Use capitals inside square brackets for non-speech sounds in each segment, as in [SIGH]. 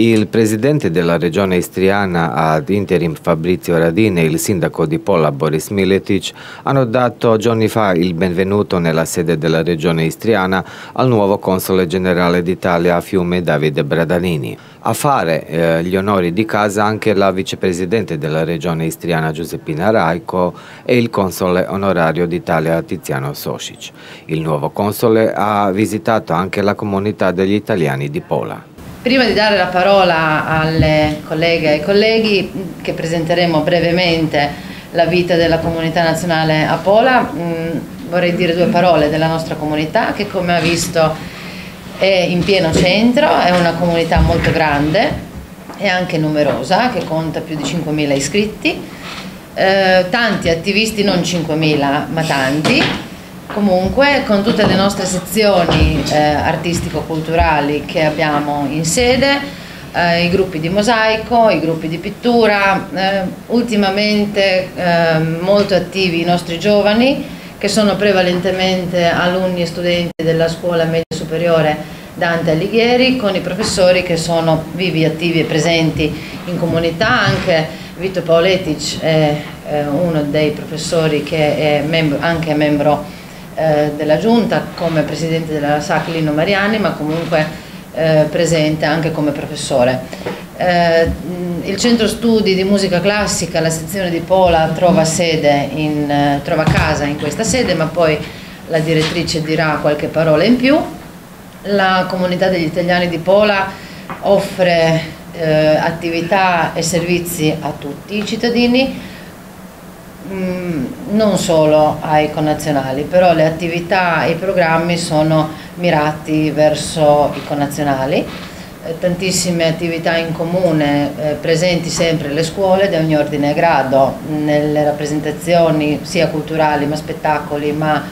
Il presidente della regione istriana ad interim Fabrizio Radini e il sindaco di Pola Boris Miletic hanno dato giorni fa il benvenuto nella sede della regione istriana al nuovo console generale d'Italia a Fiume Davide Bradanini. A fare eh, gli onori di casa anche la vicepresidente della regione istriana Giuseppina Raico e il console onorario d'Italia Tiziano Sosic. Il nuovo console ha visitato anche la comunità degli italiani di Pola. Prima di dare la parola alle colleghe e ai colleghi che presenteremo brevemente la vita della comunità nazionale a Pola, mh, vorrei dire due parole della nostra comunità che come ha visto è in pieno centro, è una comunità molto grande e anche numerosa che conta più di 5.000 iscritti, eh, tanti attivisti, non 5.000 ma tanti, Comunque con tutte le nostre sezioni eh, artistico-culturali che abbiamo in sede, eh, i gruppi di mosaico, i gruppi di pittura, eh, ultimamente ehm, molto attivi i nostri giovani che sono prevalentemente alunni e studenti della scuola media superiore Dante Alighieri con i professori che sono vivi, attivi e presenti in comunità, anche Vito Paoletic è eh, uno dei professori che è membro, anche membro eh, della Giunta come presidente della SAC Lino Mariani, ma comunque eh, presente anche come professore. Eh, il centro studi di musica classica, la sezione di Pola, trova, in, eh, trova casa in questa sede, ma poi la direttrice dirà qualche parola in più. La comunità degli italiani di Pola offre eh, attività e servizi a tutti i cittadini, Mm, non solo ai connazionali, però le attività e i programmi sono mirati verso i connazionali, eh, tantissime attività in comune eh, presenti sempre alle scuole di ogni ordine e grado, nelle rappresentazioni sia culturali ma spettacoli, ma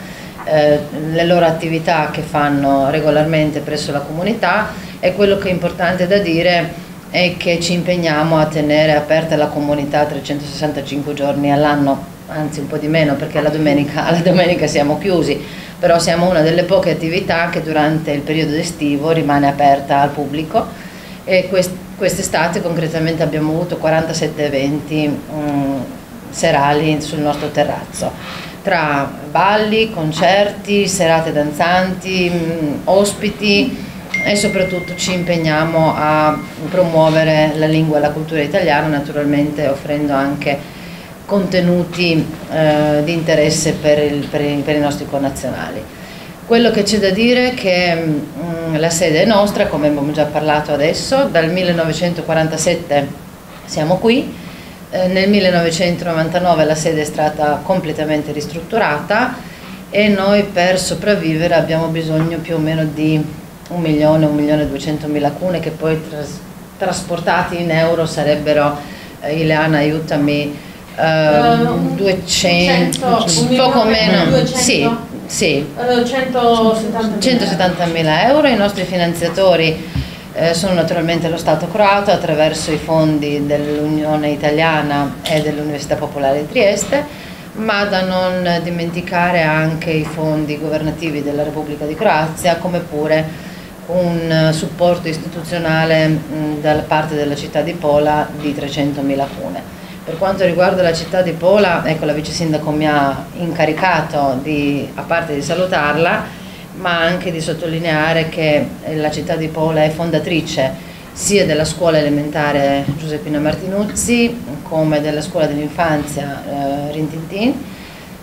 eh, le loro attività che fanno regolarmente presso la comunità. E quello che è importante da dire è che ci impegniamo a tenere aperta la comunità 365 giorni all'anno, anzi un po' di meno perché la domenica, [LAUGHS] alla domenica siamo chiusi, però siamo una delle poche attività che durante il periodo estivo rimane aperta al pubblico e quest quest'estate concretamente abbiamo avuto 47 eventi um, serali sul nostro terrazzo tra balli, concerti, serate danzanti, um, ospiti e soprattutto ci impegniamo a promuovere la lingua e la cultura italiana, naturalmente offrendo anche contenuti eh, di interesse per, il, per, i, per, i, nostri connazionali. Quello che c'è da dire è che mh, mm, la sede è nostra, come abbiamo già parlato adesso, dal 1947 siamo qui, eh, nel 1999 la sede è stata completamente ristrutturata e noi per sopravvivere abbiamo bisogno più o meno di un milione, un milione e duecentomila cune che poi tras trasportati in euro sarebbero, eh, Ileana aiutami, eh, uh, 200, 100, poco meno, 200, sì, sì. Uh, 170 mila euro, i nostri finanziatori eh, sono naturalmente lo Stato croato attraverso i fondi dell'Unione Italiana e dell'Università Popolare di Trieste, ma da non dimenticare anche i fondi governativi della Repubblica di Croazia, come pure un eh, supporto istituzionale mh, da parte della città di Pola di 300.000 cune. Per quanto riguarda la città di Pola, ecco, la vice sindaco mi ha incaricato di, a parte di salutarla, ma anche di sottolineare che la città di Pola è fondatrice sia della scuola elementare Giuseppina Martinuzzi come della scuola dell'infanzia eh, Rintintin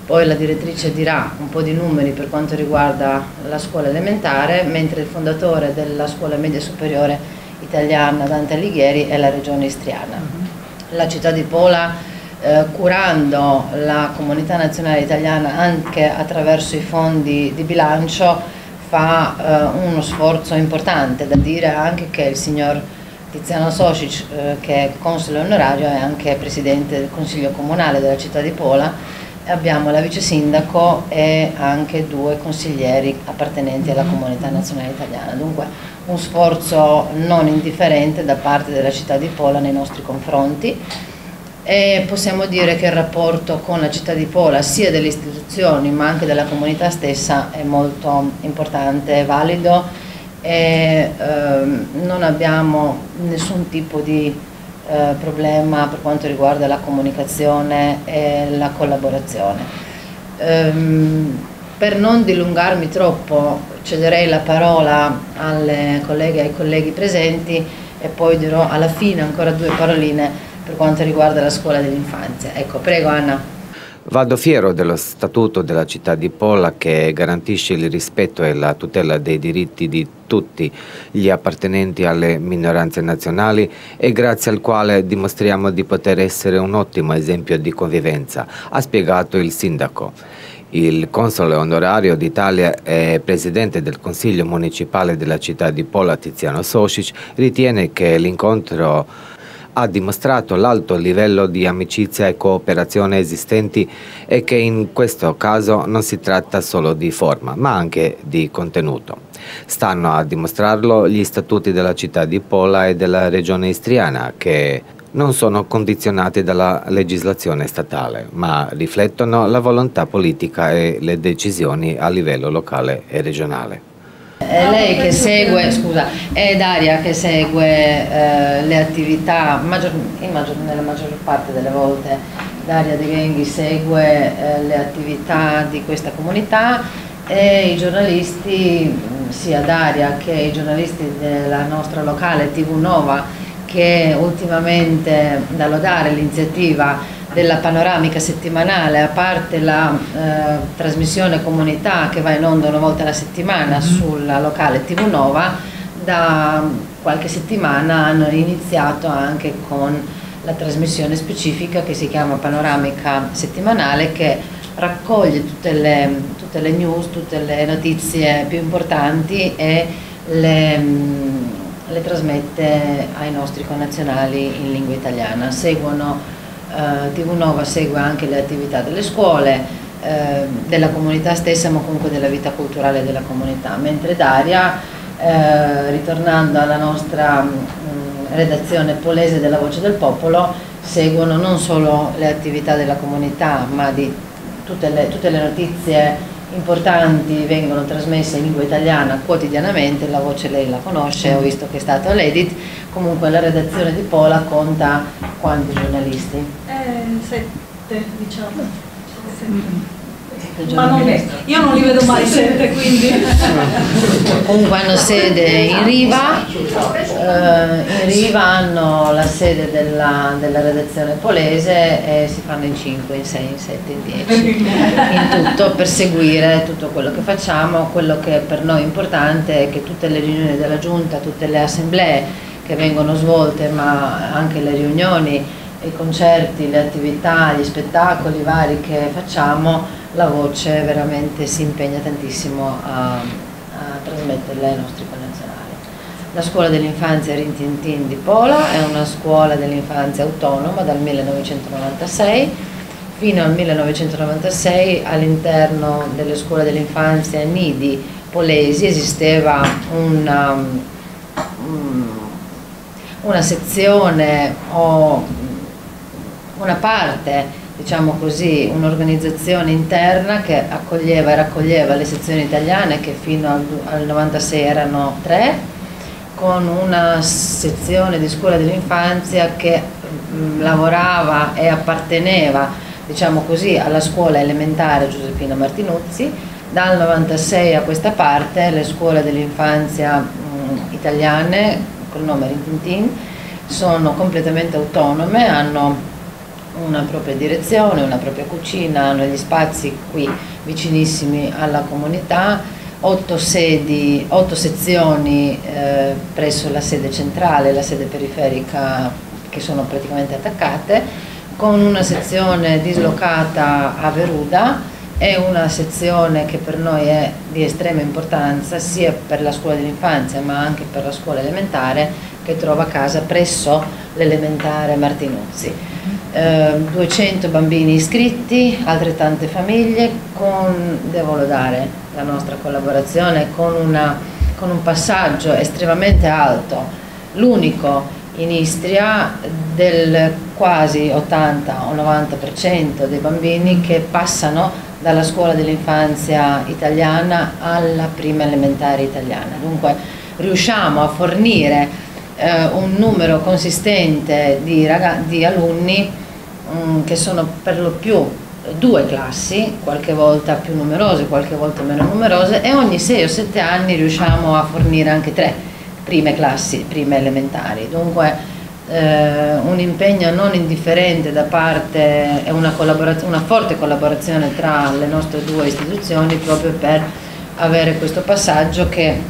poi la direttrice dirà un po' di numeri per quanto riguarda la scuola elementare, mentre il fondatore della scuola media superiore italiana Dante Alighieri è la regione istriana. Mhm. La città di Pola, eh, curando la comunità nazionale italiana anche attraverso i fondi di bilancio, fa eh, uno sforzo importante, da dire anche che il signor Tiziano Sosic, eh, che è console onorario, è anche presidente del consiglio comunale della città di Pola, abbiamo la vice sindaco e anche due consiglieri appartenenti alla comunità nazionale italiana, dunque un sforzo non indifferente da parte della città di Pola nei nostri confronti. E possiamo dire che il rapporto con la città di Pola sia delle istituzioni ma anche della comunità stessa è molto importante e valido e ehm, non abbiamo nessun tipo di eh, problema per quanto riguarda la comunicazione e la collaborazione. Ehm, per non dilungarmi troppo cederei la parola alle colleghe e ai colleghi presenti e poi dirò alla fine ancora due paroline per quanto riguarda la scuola dell'infanzia. Ecco, prego Anna. Vado fiero dello statuto della città di Pola che garantisce il rispetto e la tutela dei diritti di tutti gli appartenenti alle minoranze nazionali e grazie al quale dimostriamo di poter essere un ottimo esempio di convivenza, ha spiegato il sindaco. Il console onorario d'Italia e presidente del Consiglio municipale della città di Pola, Tiziano Sosic, ritiene che l'incontro ha dimostrato l'alto livello di amicizia e cooperazione esistenti e che in questo caso non si tratta solo di forma, ma anche di contenuto. Stanno a dimostrarlo gli statuti della città di Pola e della regione istriana che non sono condizionati dalla legislazione statale, ma riflettono la volontà politica e le decisioni a livello locale e regionale. È lei che segue, scusa, è Daria che segue eh, le attività, maggior, maggior, nella maggior parte delle volte Daria De Genghi segue eh, le attività di questa comunità e i giornalisti, sia Daria che i giornalisti della nostra locale TV Nova che ultimamente da lodare l'iniziativa della panoramica settimanale, a parte la eh, trasmissione comunità che va in onda una volta alla settimana mm -hmm. sulla locale TV Nova, da qualche settimana hanno iniziato anche con la trasmissione specifica che si chiama panoramica settimanale che raccoglie tutte le, tutte le news, tutte le notizie più importanti e le, le trasmette ai nostri connazionali in lingua italiana. Seguono eh, TV Nova segue anche le attività delle scuole, eh, della comunità stessa ma comunque della vita culturale della comunità, mentre Daria, eh, ritornando alla nostra mh, mm, redazione polese della Voce del Popolo, seguono non solo le attività della comunità ma di tutte le, tutte le notizie importanti vengono trasmesse in lingua italiana quotidianamente, la voce lei la conosce, ho visto che è stato all'edit, comunque la redazione di Pola conta quanti giornalisti? Eh, sette, diciamo. Sette. Ma non, io non li vedo mai sette, quindi. Comunque hanno sede in Riva, eh, in Riva hanno la sede della, della, redazione polese e si fanno in 5, in 6, in 7, in 10, [LAUGHS] in tutto per seguire tutto quello che facciamo. Quello che per noi è importante è che tutte le riunioni della Giunta, tutte le assemblee che vengono svolte, ma anche le riunioni, i concerti, le attività, gli spettacoli vari che facciamo, la voce veramente si impegna tantissimo a, a trasmetterla ai nostri connazionali. La scuola dell'infanzia Rintintin di Pola è una scuola dell'infanzia autonoma dal 1996 fino al 1996 all'interno delle scuole dell'infanzia Nidi Polesi esisteva una, um, una sezione o una parte diciamo così, un'organizzazione interna che accoglieva e raccoglieva le sezioni italiane che fino al, al 96 erano tre, con una sezione di scuola dell'infanzia che mh, mm, lavorava e apparteneva diciamo così, alla scuola elementare Giuseppina Martinuzzi. Dal 96 a questa parte le scuole dell'infanzia mm, italiane, col nome Rintintin, sono completamente autonome, hanno una propria direzione, una propria cucina, hanno gli spazi qui vicinissimi alla comunità, otto, sedi, otto sezioni eh, presso la sede centrale, la sede periferica che sono praticamente attaccate, con una sezione dislocata a Veruda e una sezione che per noi è di estrema importanza sia per la scuola dell'infanzia ma anche per la scuola elementare che trova casa presso l'elementare Martinuzzi eh, 200 bambini iscritti, altrettante famiglie, con, devo lodare la nostra collaborazione, con, una, con un passaggio estremamente alto, l'unico in Istria del quasi 80 o 90% dei bambini che passano dalla scuola dell'infanzia italiana alla prima elementare italiana. Dunque riusciamo a fornire eh, un numero consistente di, di alunni mm, che sono per lo più due classi, qualche volta più numerose, qualche volta meno numerose e ogni 6 o 7 anni riusciamo a fornire anche tre prime classi, prime elementari. Dunque eh, un impegno non indifferente da parte e una, una forte collaborazione tra le nostre due istituzioni proprio per avere questo passaggio che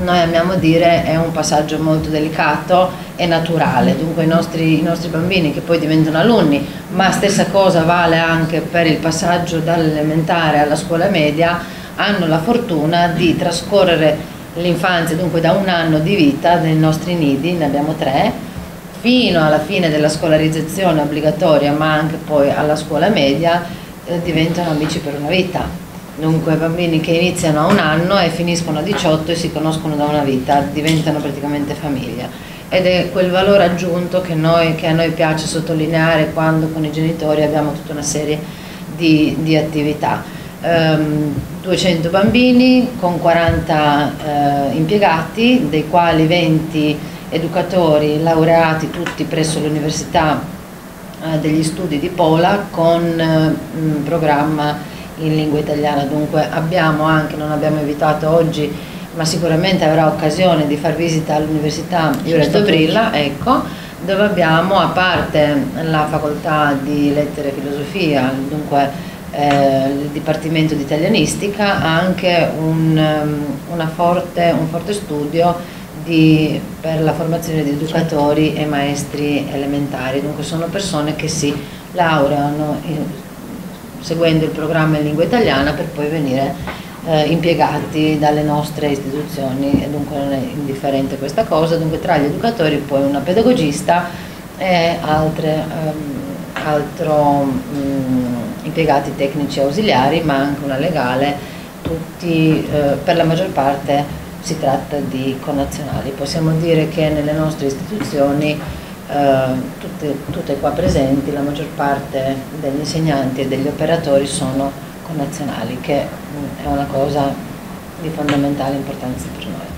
noi amiamo dire è un passaggio molto delicato e naturale, dunque i nostri, i nostri, bambini che poi diventano alunni, ma stessa cosa vale anche per il passaggio dall'elementare alla scuola media, hanno la fortuna di trascorrere l'infanzia, dunque da un anno di vita nei nostri nidi, ne abbiamo tre, fino alla fine della scolarizzazione obbligatoria, ma anche poi alla scuola media, eh, diventano amici per una vita. Dunque bambini che iniziano a un anno e finiscono a 18 e si conoscono da una vita, diventano praticamente famiglia. Ed è quel valore aggiunto che, noi, che a noi piace sottolineare quando con i genitori abbiamo tutta una serie di, di attività. Um, ehm, 200 bambini con 40 uh, impiegati, dei quali 20 educatori laureati tutti presso l'Università uh, degli Studi di Pola con uh, un programma in lingua italiana, dunque abbiamo anche, non abbiamo evitato oggi, ma sicuramente avrà occasione di far visita all'Università Ioreto Brilla, ecco, dove abbiamo, a parte la facoltà di lettere e filosofia, dunque eh, il Dipartimento di Italianistica, anche un, um, forte, un forte studio di, per la formazione di educatori e maestri elementari, dunque sono persone che si laureano in, seguendo il programma in lingua italiana per poi venire eh, impiegati dalle nostre istituzioni. E dunque non è indifferente questa cosa, dunque tra gli educatori poi una pedagogista e altre, um, altro um, impiegati tecnici ausiliari ma anche una legale, tutti eh, per la maggior parte si tratta di connazionali. Possiamo dire che nelle nostre istituzioni eh, tutte, tutte, qua presenti, la maggior parte degli insegnanti e degli operatori sono connazionali, che mm, è una cosa di fondamentale importanza per noi.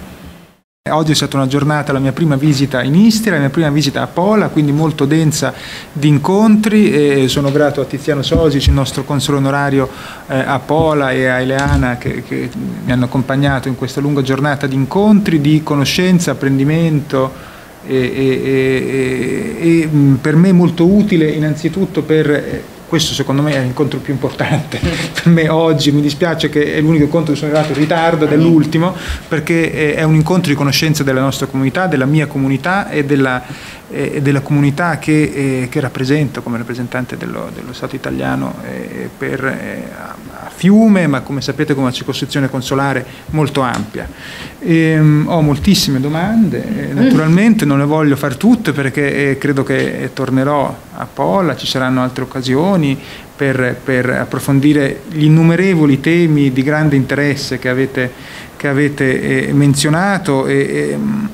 Oggi è stata una giornata, la mia prima visita in Istria, la mia prima visita a Pola, quindi molto densa di incontri e sono grato a Tiziano Sosic, il nostro console onorario eh, a Pola e a Eleana che, che mi hanno accompagnato in questa lunga giornata di incontri, di conoscenza, apprendimento, e, e, e, e per me molto utile innanzitutto per eh, questo secondo me è l'incontro più importante. [LAUGHS] Per me oggi, mi dispiace che è l'unico incontro che sono arrivato in ritardo ed è l'ultimo, perché è un incontro di conoscenza della nostra comunità, della mia comunità e della, e della comunità che, eh, che, rappresento come rappresentante dello, dello Stato italiano eh, per, eh, a Fiume, ma come sapete con una circoscrizione consolare molto ampia. E, ehm, ho moltissime domande, naturalmente non le voglio fare tutte perché credo che tornerò a Pola, ci saranno altre occasioni per, per approfondire gli innumerevoli temi di grande interesse che avete, che avete eh, menzionato. E, e, ehm,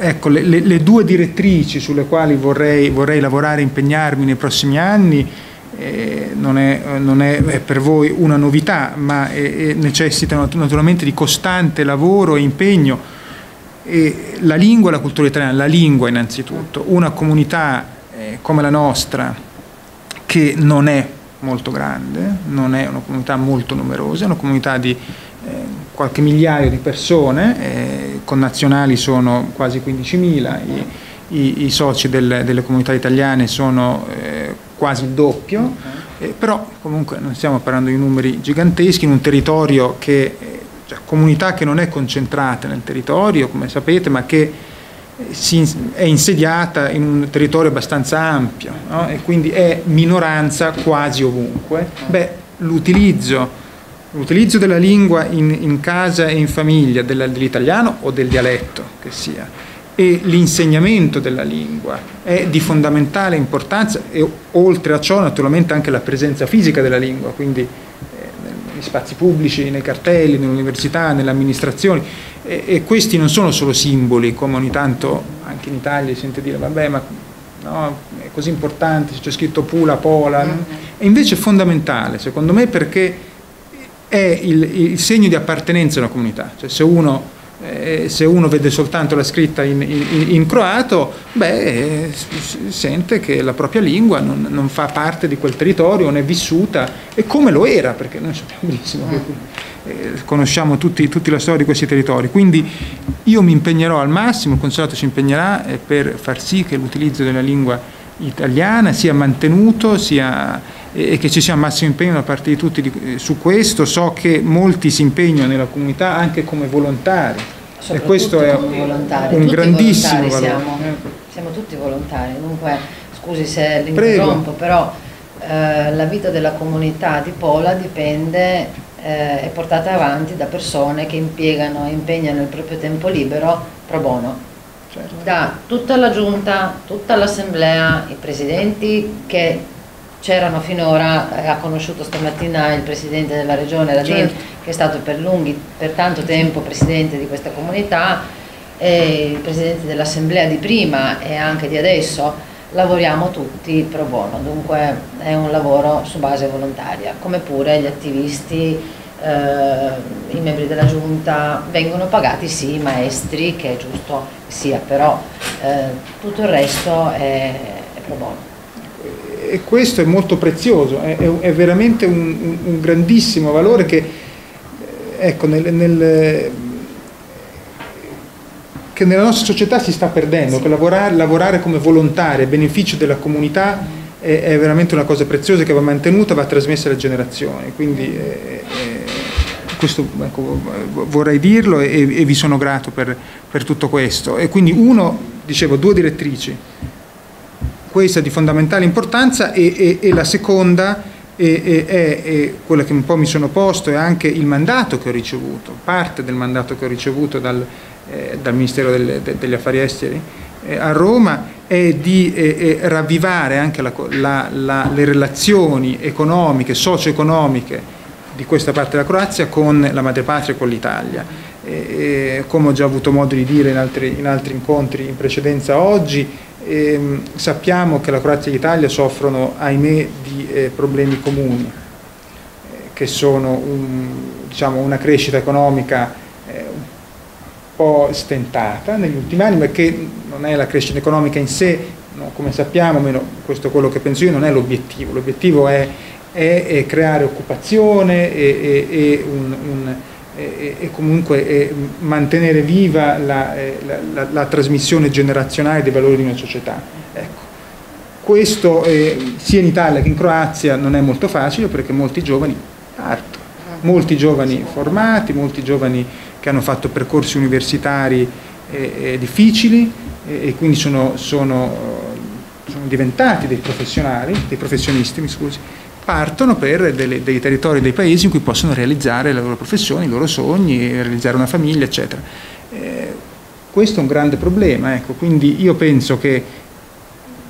ecco, le, le, due direttrici sulle quali vorrei, vorrei lavorare e impegnarmi nei prossimi anni eh, non, è, non è, è, per voi una novità, ma è, necessitano naturalmente di costante lavoro e impegno. E la lingua e la cultura italiana, la lingua innanzitutto, una comunità eh, come la nostra che non è molto grande, non è una comunità molto numerosa, è una comunità di eh, qualche migliaio di persone, eh, connazionali sono quasi 15.000, i, i, i soci del, delle comunità italiane sono eh, quasi il doppio, eh, però comunque non stiamo parlando di numeri giganteschi in un territorio che, eh, cioè, comunità che non è concentrata nel territorio, come sapete, ma che eh, si, è insediata in un territorio abbastanza ampio no? e quindi è minoranza quasi ovunque. Beh, l'utilizzo l'utilizzo della lingua in, in, casa e in famiglia, dell'italiano o del dialetto che sia, e l'insegnamento della lingua è di fondamentale importanza e oltre a ciò naturalmente anche la presenza fisica della lingua, quindi eh, negli spazi pubblici, nei cartelli, nell'università, nelle amministrazioni e, e, questi non sono solo simboli come ogni tanto anche in Italia si sente dire vabbè ma no, è così importante, c'è scritto Pula, Pola, no? e invece è fondamentale secondo me perché è il, il segno di appartenenza a una comunità, cioè se uno Eh, se uno vede soltanto la scritta in, in, in croato, beh, eh, sente che la propria lingua non, non, fa parte di quel territorio, non è vissuta, e come lo era, perché noi sappiamo benissimo che eh, conosciamo tutti, tutti, la storia di questi territori. Quindi io mi impegnerò al massimo, il Consolato si impegnerà eh, per far sì che l'utilizzo della lingua italiana sia mantenuto sia, e che ci sia un massimo impegno da parte di tutti eh, su questo. So che molti si impegnano nella comunità anche come volontari e questo è volontari. un tutti grandissimo valore. Siamo, siamo, tutti volontari, dunque scusi se l'interrompo, però eh, la vita della comunità di Pola dipende eh, è portata avanti da persone che impiegano e impegnano il proprio tempo libero pro bono. Certo. Da tutta la giunta, tutta l'assemblea, i presidenti che c'erano finora, ha conosciuto stamattina il presidente della regione Radin certo. che è stato per, lunghi, per tanto tempo presidente di questa comunità e il presidente dell'assemblea di prima e anche di adesso lavoriamo tutti pro bono, dunque è un lavoro su base volontaria, come pure gli attivisti, eh, i membri della giunta vengono pagati sì, i maestri, che è giusto sia, però eh, tutto il resto è, è, pro bono. E questo è molto prezioso, è, è veramente un, un, grandissimo valore che, ecco, nel, nel che nella nostra società si sta perdendo, sì. che lavorare, lavorare, come volontari a beneficio della comunità è, è, veramente una cosa preziosa che va mantenuta, va trasmessa alle generazioni. Quindi è, questo ecco, vorrei dirlo e, e, vi sono grato per, per tutto questo. E quindi uno, dicevo, due direttrici, questa di fondamentale importanza e, e la seconda è, è, quella che un po' mi sono posto è anche il mandato che ho ricevuto, parte del mandato che ho ricevuto dal, eh, dal Ministero delle, de, degli Affari Esteri eh, a Roma è di eh, ravvivare anche la, la, la, le relazioni economiche, socio-economiche di questa parte della Croazia con la madrepatria e con l'Italia. come ho già avuto modo di dire in altri, in altri incontri in precedenza oggi, ehm, sappiamo che la Croazia e l'Italia soffrono, ahimè, di eh, problemi comuni, eh, che sono un, diciamo, una crescita economica po' stentata negli ultimi anni, perché non è la crescita economica in sé, no, come sappiamo, almeno questo è quello che penso io, non è l'obiettivo, l'obiettivo è, è, è, creare occupazione e, un, un, e comunque mantenere viva la, la, la, la, trasmissione generazionale dei valori di una società. Ecco. Questo eh, sia in Italia che in Croazia non è molto facile perché molti giovani partono, molti giovani formati, molti giovani che hanno fatto percorsi universitari eh, eh, difficili eh, e quindi sono, sono, sono, diventati dei professionali, dei professionisti, mi scusi, partono per delle, dei territori, dei paesi in cui possono realizzare le loro professioni, i loro sogni, realizzare una famiglia, eccetera. Eh, questo è un grande problema, ecco, quindi io penso che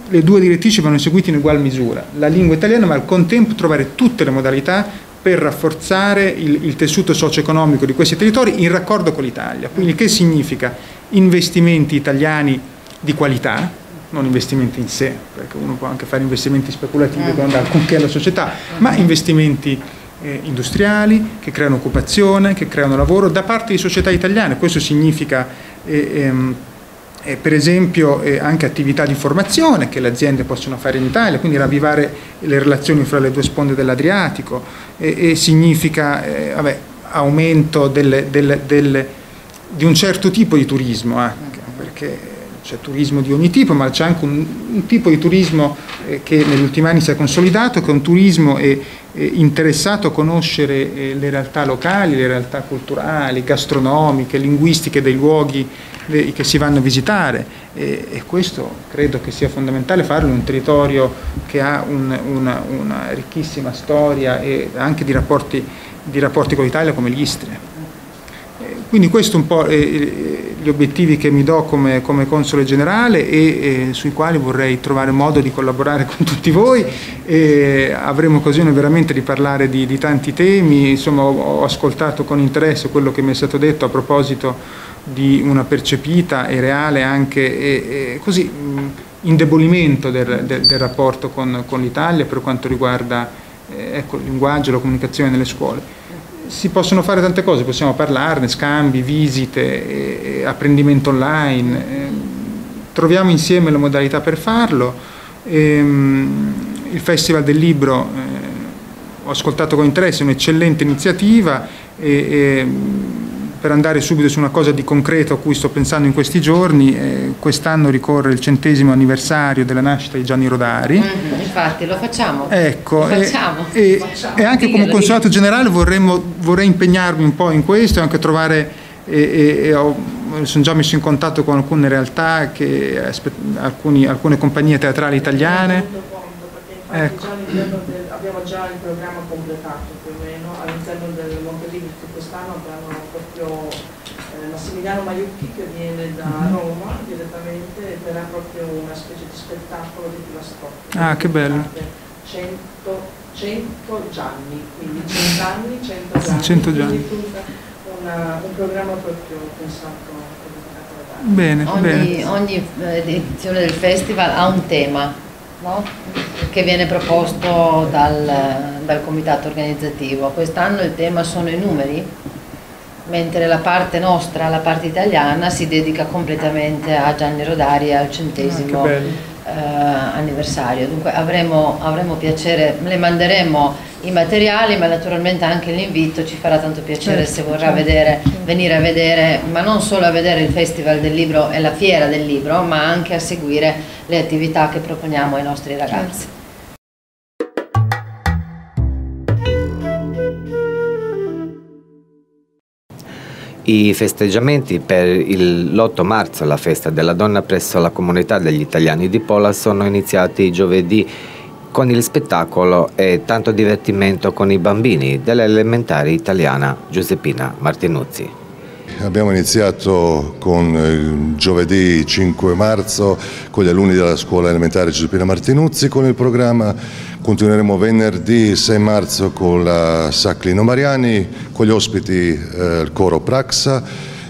le due direttrici vanno seguite in ugual misura, la lingua italiana ma al contempo trovare tutte le modalità per rafforzare il, il tessuto socio-economico di questi territori in raccordo con l'Italia. Quindi che significa investimenti italiani di qualità, non investimenti in sé, perché uno può anche fare investimenti speculativi che non dà alcunché alla società, ma investimenti eh, industriali che creano occupazione, che creano lavoro da parte di società italiane. Questo significa eh, ehm, eh, per esempio eh, anche attività di formazione che le aziende possono fare in Italia, quindi ravvivare le relazioni fra le due sponde dell'Adriatico e, e significa eh, vabbè, aumento delle, delle, delle, di un certo tipo di turismo, anche, perché c'è turismo di ogni tipo, ma c'è anche un, un, tipo di turismo eh, che negli ultimi anni si è consolidato, che è un turismo eh, interessato a conoscere eh, le realtà locali, le realtà culturali, gastronomiche, linguistiche dei luoghi che si vanno a visitare e, e, questo credo che sia fondamentale farlo in un territorio che ha un, una, una, ricchissima storia e anche di rapporti, di rapporti con l'Italia come l'Istria. Quindi questo un po' eh, gli obiettivi che mi do come, come console generale e eh, sui quali vorrei trovare modo di collaborare con tutti voi. E avremo occasione veramente di parlare di, di tanti temi, insomma ho, ho ascoltato con interesse quello che mi è stato detto a proposito di una percepita e reale anche e, e così, indebolimento del, del, del rapporto con, con l'Italia per quanto riguarda eh, ecco, il linguaggio e la comunicazione nelle scuole si possono fare tante cose, possiamo parlarne, scambi, visite, apprendimento online, eh, troviamo insieme le modalità per farlo. Ehm, il Festival del Libro, eh, ho ascoltato con interesse, è un'eccellente iniziativa e, e per andare subito su una cosa di concreto a cui sto pensando in questi giorni, eh, quest'anno ricorre il centesimo anniversario della nascita di Gianni Rodari. Mm, infatti lo facciamo. Ecco, lo facciamo. E, facciamo. e, anche come consolato generale vorremmo, vorrei impegnarmi un po' in questo e anche trovare, e, e ho, sono già messo in contatto con alcune realtà, che, alcuni, alcune compagnie teatrali italiane. Ecco. abbiamo già il programma completato più o meno all'interno del quest'anno proprio eh, Massimiliano Maiucchi che viene da mhm. Roma direttamente e farà proprio una specie di spettacolo di Pilastocchi. Ah, che bello. 100, 100 Gianni, quindi 100 anni, 100 Gianni. 100 Gianni. Una, un programma proprio pensato Bene, ogni, bene. ogni eh, edizione del festival ha un tema no? che viene proposto dal, dal comitato organizzativo. Quest'anno il tema sono i numeri, mentre la parte nostra, la parte italiana, si dedica completamente a Gianni Rodari e al centesimo ah, eh, anniversario. Dunque avremo, avremo, piacere, le manderemo i materiali, ma naturalmente anche l'invito ci farà tanto piacere certo, se vorrà certo. vedere, venire a vedere, ma non solo a vedere il Festival del Libro e la Fiera del Libro, ma anche a seguire le attività che proponiamo ai nostri ragazzi. Certo. I festeggiamenti per l'8 marzo, la festa della donna presso la comunità degli italiani di Pola, sono iniziati giovedì con il spettacolo e tanto divertimento con i bambini dell'elementare italiana Giuseppina Martinuzzi. Abbiamo iniziato con il giovedì 5 marzo con gli alunni della scuola elementare Giuseppina Martinuzzi con il programma. Continueremo venerdì 6 marzo con la Saclino Mariani, con gli ospiti eh, il coro Praxa.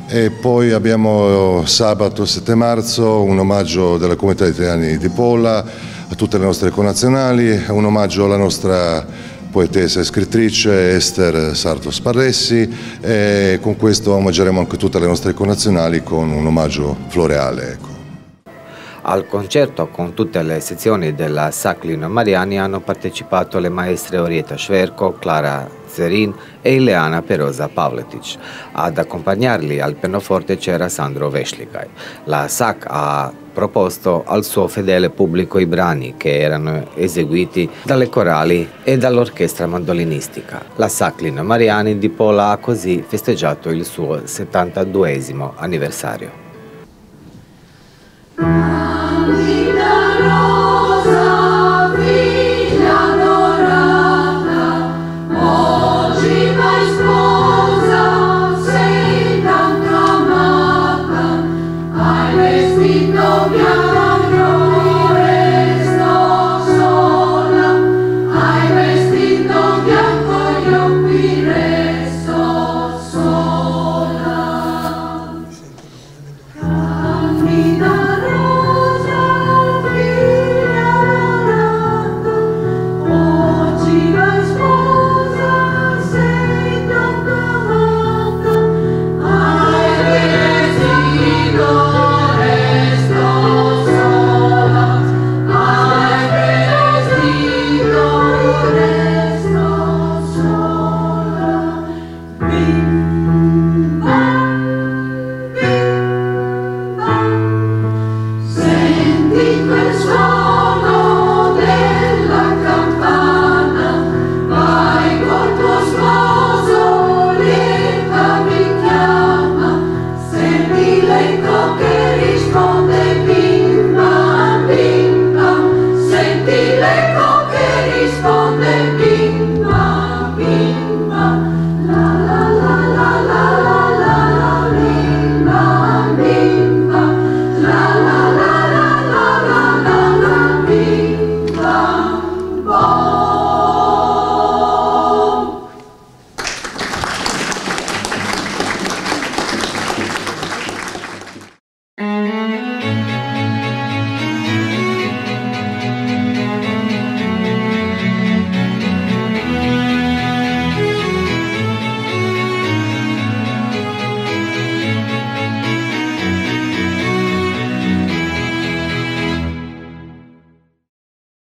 E poi abbiamo sabato 7 marzo un omaggio della comunità italiana di Pola a tutte le nostre connazionali, un omaggio alla nostra poetessa e scrittrice Esther Sarto Sparressi e con questo omaggeremo anche tutte le nostre connazionali con un omaggio floreale. Ecco. Al concerto con tutte le sezioni della Saclino Mariani hanno partecipato le maestre Orieta Schverco, Clara Zerin e Ileana Perosa Pavletic. Ad accompagnarli al pianoforte c'era Sandro Veslikaj. La SAC ha proposto al suo fedele pubblico i brani che erano eseguiti dalle corali e dall'orchestra mandolinistica. La Saclino Mariani di Pola ha così festeggiato il suo 72 anniversario.